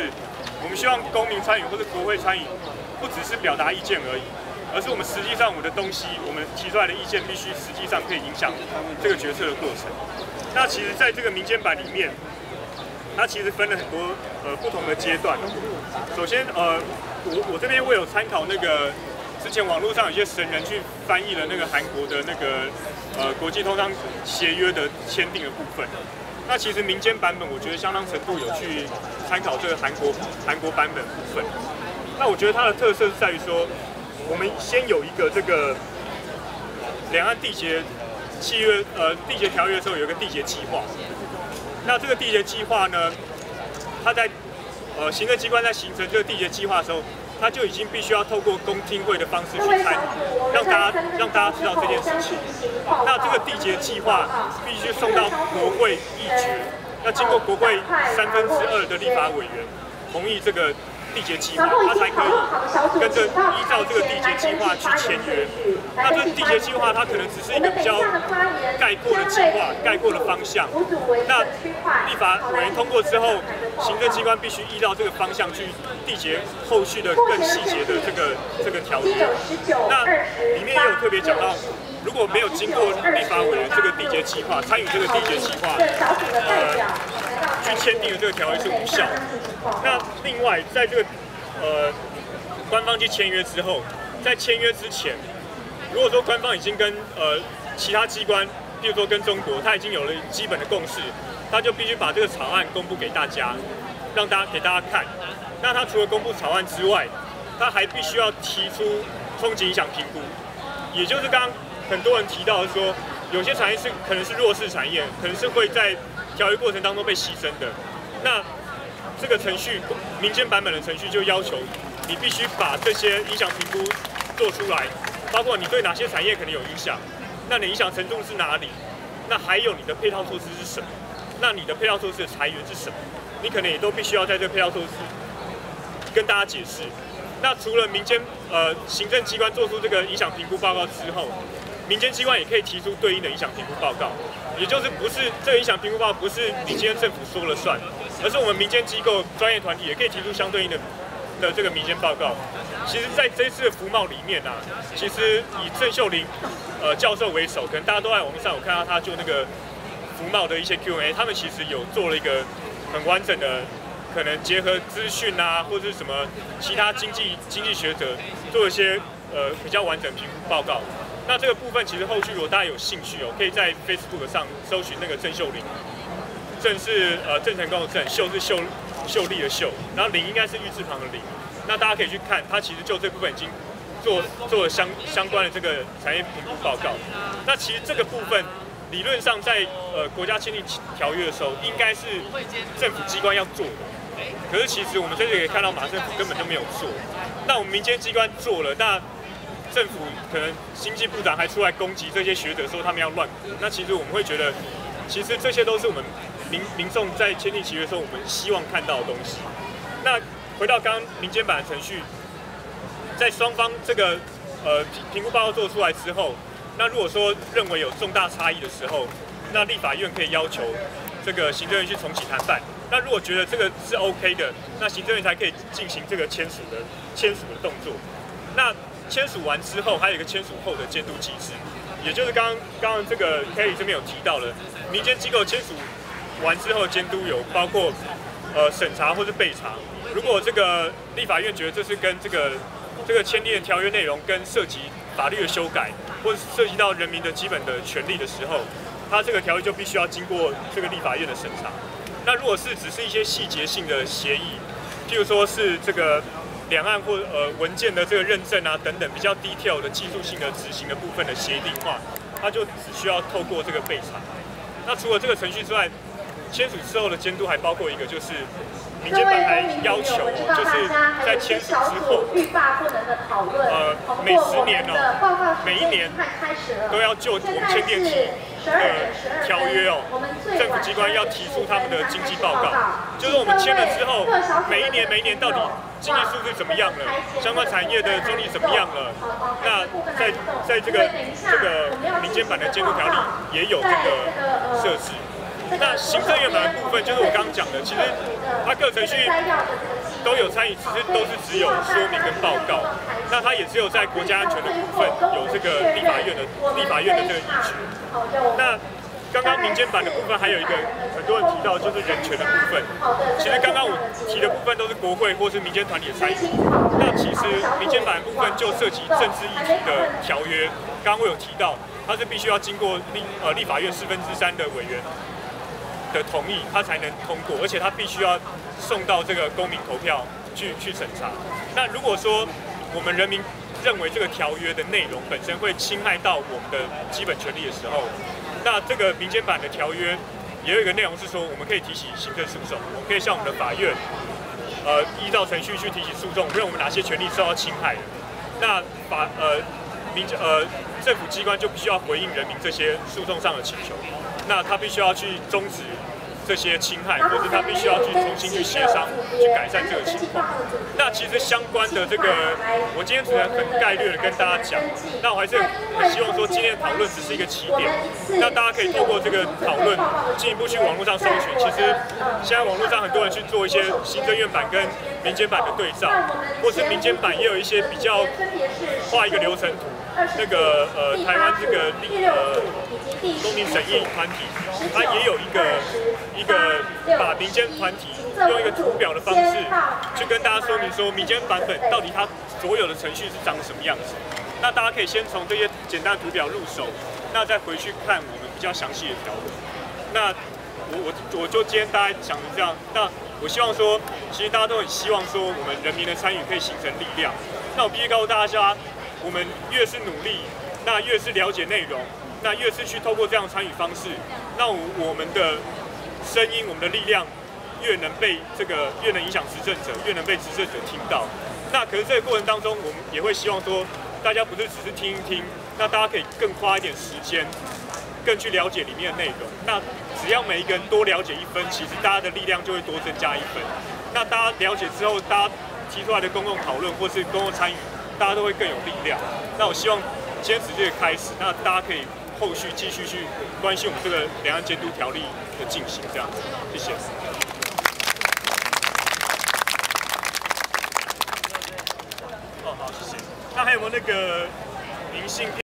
是，我们希望公民参与或者国会参与，不只是表达意见而已，而是我们实际上我们的东西，我们提出来的意见必须实际上可以影响这个决策的过程。那其实在这个民间版里面，它其实分了很多呃不同的阶段。首先呃，我我这边我有参考那个之前网络上有些神人去翻译了那个韩国的那个呃国际通商协约的签订的部分。那其实民间版本，我觉得相当程度有去参考这个韩国韩国版本部分。那我觉得它的特色是在于说，我们先有一个这个两岸缔结契约，呃，缔结条约的时候有一个缔结计划。那这个缔结计划呢，它在呃行政机关在形成这个缔结计划的时候。他就已经必须要透过公听会的方式去参与，让大家让大家知道这件事情。那这个缔结计划必须送到国会议决，要经过国会三分之二的立法委员同意这个。缔结计划，他才可以跟着依照这个缔结计划去签约。那这缔结计划，它可能只是一个比较概括的计划、概括的方向。那立法委员通过之后，行政机关必须依照这个方向去缔结后续的更细节的这个这个条约。那里面也有特别讲到，如果没有经过立法委员这个缔结计划，参与这个缔结计划，呃。去签订的这个条约是无效。那另外，在这个呃官方去签约之后，在签约之前，如果说官方已经跟呃其他机关，比如说跟中国，他已经有了基本的共识，他就必须把这个草案公布给大家，让大家给大家看。那他除了公布草案之外，他还必须要提出冲击影响评估，也就是刚很多人提到说，有些产业是可能是弱势产业，可能是会在。交易过程当中被牺牲的，那这个程序民间版本的程序就要求你必须把这些影响评估做出来，包括你对哪些产业可能有影响，那你影响程度是哪里？那还有你的配套措施是什么？那你的配套措施的裁员是什么？你可能也都必须要在这配套措施跟大家解释。那除了民间呃行政机关做出这个影响评估报告之后，民间机关也可以提出对应的影响评估报告。也就是不是这个影响评估报告不是你今天政府说了算，而是我们民间机构专业团体也可以提出相对应的的这个民间报告。其实，在这次的服贸里面啊，其实以郑秀玲呃教授为首，可能大家都在网上有看到他就那个服贸的一些 Q&A，他们其实有做了一个很完整的，可能结合资讯啊，或者是什么其他经济经济学者做一些呃比较完整评估报告。那这个部分其实后续如果大家有兴趣哦，可以在 Facebook 上搜寻那个郑秀玲，郑是呃郑成功的郑，秀是秀秀丽的秀，然后玲应该是玉字旁的玲。那大家可以去看，他其实就这部分已经做做了相相关的这个产业评估报告。那其实这个部分理论上在呃国家签订条约的时候，应该是政府机关要做的。可是其实我们这里可以看到，马政府根本就没有做。那我们民间机关做了，那政府可能经济部长还出来攻击这些学者，说他们要乱。那其实我们会觉得，其实这些都是我们民民众在签订契约的时候，我们希望看到的东西。那回到刚刚民间版的程序，在双方这个呃评估报告做出来之后，那如果说认为有重大差异的时候，那立法院可以要求这个行政院去重启谈判。那如果觉得这个是 OK 的，那行政院才可以进行这个签署的签署的动作。那签署完之后，还有一个签署后的监督机制，也就是刚刚刚这个 Kerry 这边有提到了，民间机构签署完之后监督有包括呃审查或是备查。如果这个立法院觉得这是跟这个这个签订的条约内容跟涉及法律的修改，或是涉及到人民的基本的权利的时候，它这个条约就必须要经过这个立法院的审查。那如果是只是一些细节性的协议，譬如说是这个。两岸或呃文件的这个认证啊等等比较 detail 的技术性的执行的部分的协定化，它就只需要透过这个备查。那除了这个程序之外，签署之后的监督还包括一个就是。民间版还要求，就是在签署之后，呃，每十年哦，每一年都要就我们签订期的条约哦，政府机关要提出他们的经济报告，就是我们签了之后，每一年每一年到底经济数据怎么样了，相关产业的经济怎么样了？那在在这个这个民间版的监督条例也有这个设置。那行政院版的部分，就是我刚刚讲的，其实它各程序都有参与，只是都是只有说明跟报告。那它也只有在国家安全的部分有这个立法院的立法院的这个依据。那刚刚民间版的部分还有一个很多人提到，就是人权的部分。其实刚刚我提的部分都是国会或是民间团体的参与。那其实民间版的部分就涉及政治议题的条约，刚刚我有提到，它是必须要经过立呃立法院四分之三的委员的同意，它才能通过，而且它必须要送到这个公民投票去去审查。那如果说我们人民认为这个条约的内容本身会侵害到我们的基本权利的时候，那这个民间版的条约也有一个内容是说，我们可以提起行政诉讼，我们可以向我们的法院，呃，依照程序去提起诉讼，认为我们哪些权利受到侵害的。那法呃民呃政府机关就必须要回应人民这些诉讼上的请求，那他必须要去终止。这些侵害，或者他必须要去重新去协商，去改善这个情况。那其实相关的这个，我今天只能很概略的跟大家讲。那我还是很希望说，今天的讨论只是一个起点。那大家可以透过这个讨论，进一步去网络上搜寻。其实现在网络上很多人去做一些行政院版跟民间版的对照，或是民间版也有一些比较画一个流程图。那个呃，台湾这个立呃公民审议团体，它也有一个一个把民间团体用一个图表的方式去跟大家说明说，民间版本到底它所有的程序是长什么样子。那大家可以先从这些简单图表入手，那再回去看我们比较详细的条文。那我我我就今天大家讲的这样。那我希望说，其实大家都很希望说，我们人民的参与可以形成力量。那我必须告诉大家。我们越是努力，那越是了解内容，那越是去透过这样参与方式，那我们的声音、我们的力量越能被这个越能影响执政者，越能被执政者听到。那可是这个过程当中，我们也会希望说，大家不是只是听一听，那大家可以更花一点时间，更去了解里面的内容。那只要每一个人多了解一分，其实大家的力量就会多增加一分。那大家了解之后，大家提出来的公共讨论或是公共参与。大家都会更有力量。那我希望坚持这个开始，那大家可以后续继续去关心我们这个两岸监督条例的进行，这样子。谢谢。哦，好，谢谢。那还有没有那个明信片？